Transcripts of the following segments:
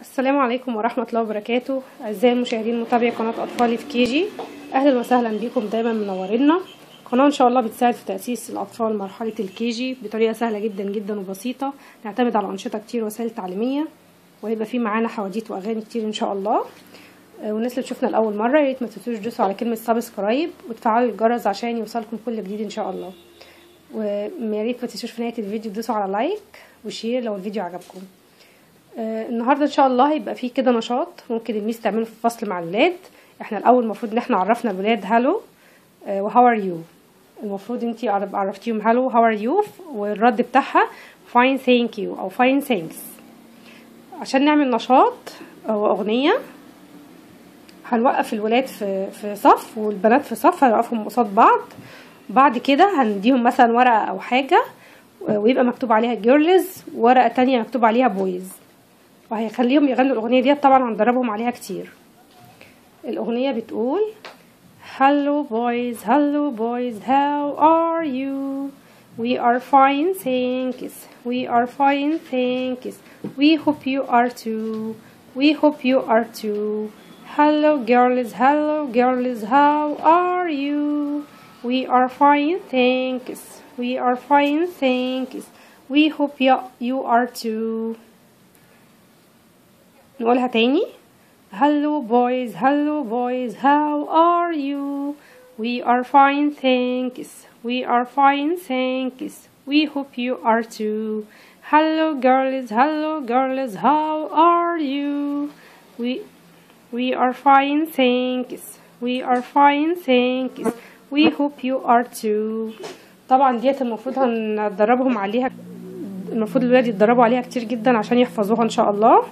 السلام عليكم ورحمة الله وبركاته. أعزائي المشاهدين متابعي قناة أطفالي في KG أهلا وسهلا بكم. دايما منورينا قناة إن شاء الله بتساعد في تأسيس الأطفال مرحلة ال KG بطريقة سهلة جدا جدا وبسيطة. نعتمد على أنشطة كتير وسائل تعليمية ويبقى في معانا حواديت وأغاني كتير إن شاء الله. آه، والناس اللي بتشوفنا لأول مرة ياريت ما تنسوش تدوسوا على كلمة subscribe وتفعلوا الجرس عشان يوصلكم كل جديد إن شاء الله. وياريت ما تنسوش في نهاية الفيديو تدوسوا على like و share لو الفيديو عجبكم. آه، النهارده إن شاء الله هيبقى فيه كده نشاط ممكن ال miss تعمله في الفصل مع الولاد. إحنا الأول المفروض إن إحنا عرفنا الولاد hello و how are you؟ المفروض عرف- عرفتيهم hello how are you؟ والرد بتاعها fine thank you أو fine thanks. عشان نعمل نشاط أو أغنية هنوقف الولاد في في صف والبنات في صف هنوقفهم قصاد بعض. بعد كده هنديهم مثلا ورقة أو حاجة ويبقى مكتوب عليها girls ورقة تانية مكتوب عليها boys وهيخليهم يغنوا الأغنية ديت طبعا هندربهم عليها كتير الأغنية بتقول Hello boys, hello boys, how are you? We are fine, thanks. We are fine, thanks. We hope you are too. We hope you are too. Hello girls, hello girls, how are you? We are fine, thanks. We are fine, thanks. We hope you, you are too. نقولها تاني Hello boys, hello boys, how are you? We are fine, thanks. We are fine, thanks. We hope you are too. Hello girls, hello girls, how are you? We we are fine, thanks. We are fine, thanks. We hope you are too. طبعا ديت المفروض هندربهم عليها المفروض الولاد يتدربوا عليها كتير جدا عشان يحفظوها ان شاء الله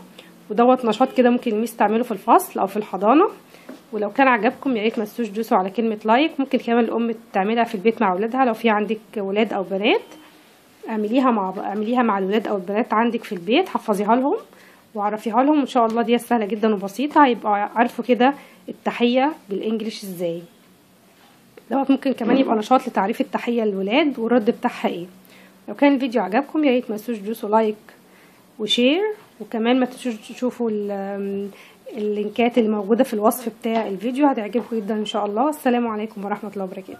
ودوت نشاط كده ممكن ال miss تعمله في الفصل أو في الحضانة. ولو كان عجبكم يا ريت ما تنسوش تدوسوا على كلمة like ممكن كمان الأم تعملها في البيت مع أولادها لو في عندك ولاد أو بنات. اعمليها مع اعمليها مع الولاد أو البنات عندك في البيت حفظيها لهم وعرفيها لهم. ان شاء الله دي سهلة جدا وبسيطة. هيبقوا عارفوا كده التحية بال English إزاي. دوت ممكن كمان يبقى نشاط لتعريف التحية للولاد والرد بتاعها إيه. لو كان الفيديو عجبكم يا ريت ما تنسوش تدوسوا like و share وكمان ما تنسوش تشوفوا ال- ال link ات اللي موجوده في الوصف بتاع الفيديو هتعجبكم جدا إن شاء الله. والسلام عليكم ورحمة الله وبركاته.